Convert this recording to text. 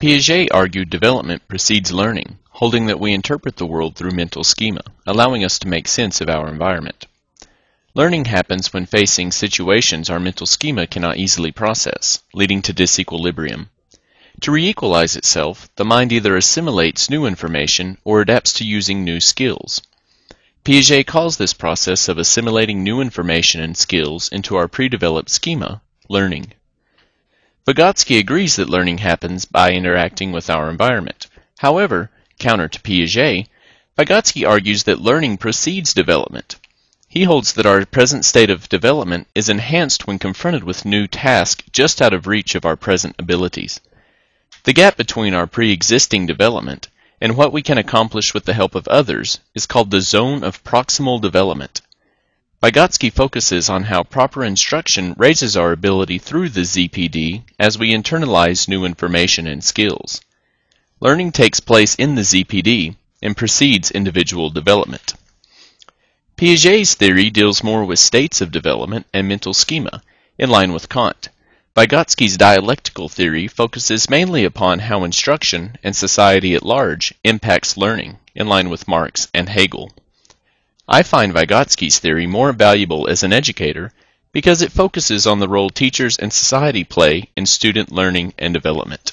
Piaget argued development precedes learning, holding that we interpret the world through mental schema, allowing us to make sense of our environment. Learning happens when facing situations our mental schema cannot easily process, leading to disequilibrium. To re-equalize itself, the mind either assimilates new information or adapts to using new skills. Piaget calls this process of assimilating new information and skills into our pre-developed schema learning. Vygotsky agrees that learning happens by interacting with our environment. However, counter to Piaget, Vygotsky argues that learning precedes development. He holds that our present state of development is enhanced when confronted with new tasks just out of reach of our present abilities. The gap between our pre-existing development and what we can accomplish with the help of others is called the zone of proximal development. Vygotsky focuses on how proper instruction raises our ability through the ZPD as we internalize new information and skills. Learning takes place in the ZPD and precedes individual development. Piaget's theory deals more with states of development and mental schema, in line with Kant. Vygotsky's dialectical theory focuses mainly upon how instruction and society at large impacts learning, in line with Marx and Hegel. I find Vygotsky's theory more valuable as an educator because it focuses on the role teachers and society play in student learning and development.